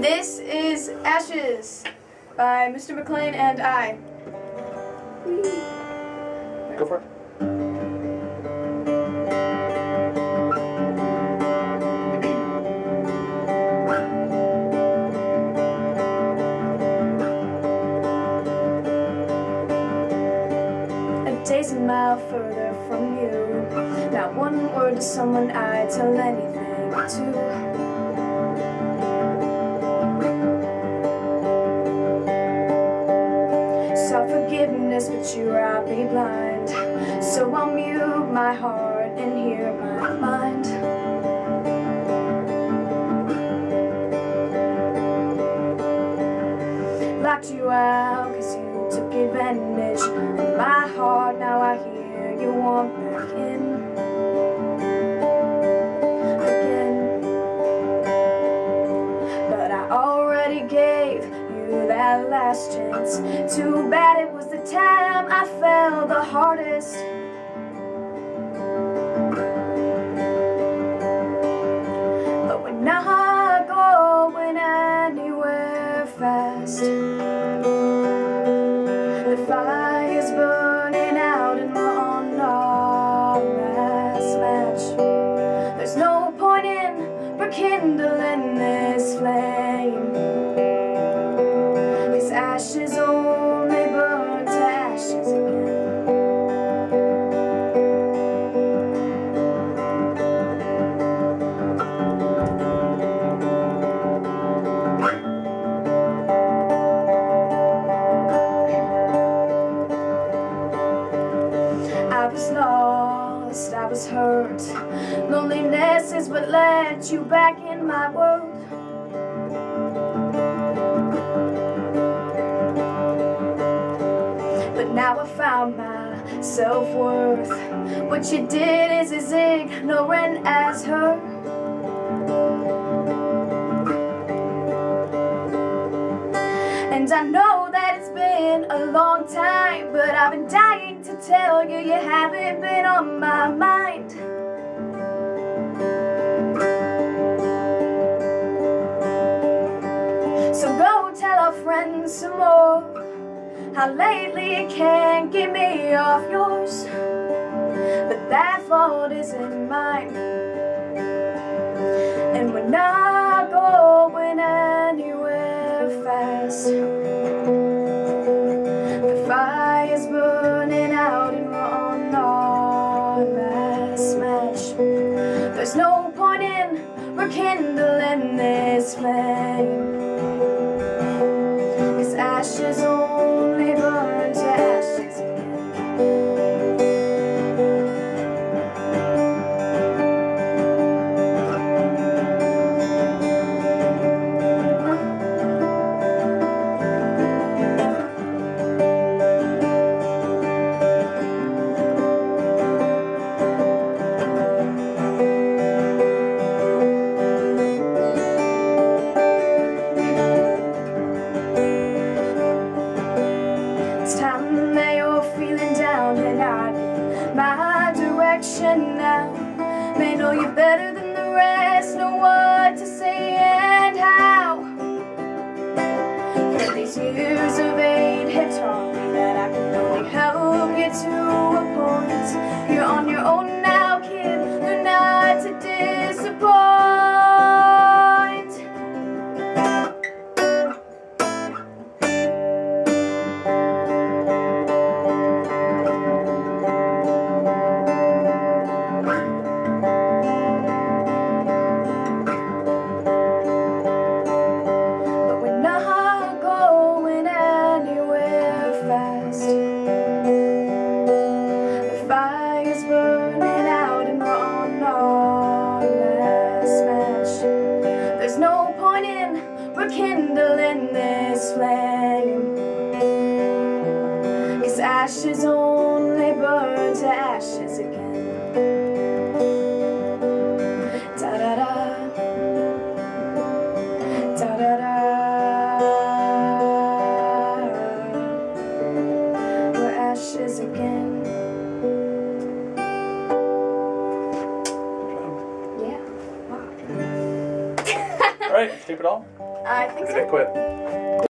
This is Ashes by Mr. MacLean and I. Go for it. A day's a mile further from you. Not one word to someone I'd tell anything to. So I'll mute my heart and hear my mind. Locked you out cause you took advantage of my heart. Now I hear you want back in. Again. But I already gave you that last chance. Too bad it was the time I fell the hardest. Rekindling this flame. Was hurt. Loneliness is what led you back in my world. But now I found my self worth. What you did is as ignorant as her. And I know that it's been a long time, but I've been dying tell you you haven't been on my mind. So go tell our friends some more how lately you can't get me off yours. But that fault isn't mine. In rekindling this flame. Cause ashes my direction now. May know you better than the rest, know what to say and how. For these years of hate have taught me ashes only burn to ashes again. Da da da. Da da da. We're ashes again. Yeah. Wow. All right. sleep at all? I think Did so. it quit?